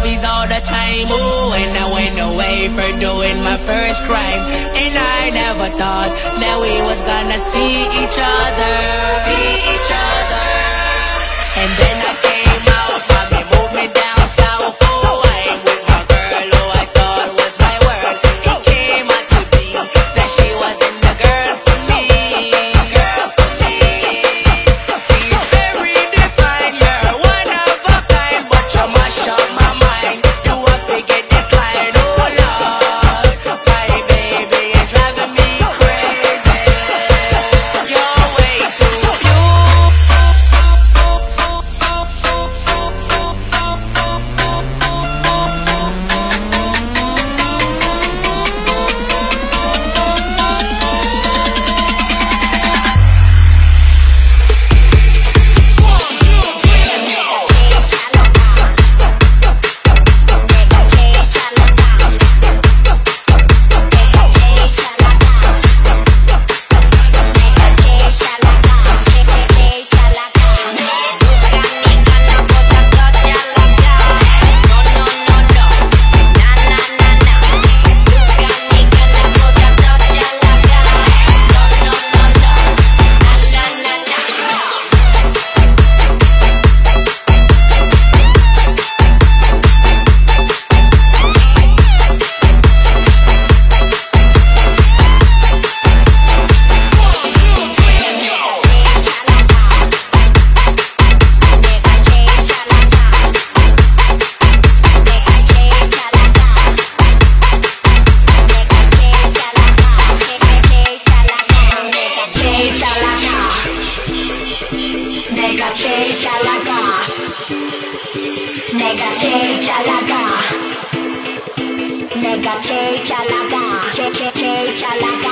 movies all the time. Ooh, and I went away for doing my first crime. And I never thought that we was gonna see each other. See each other. And then I Nega J Chalaga. Nega J Chalaga. J J Chalaga.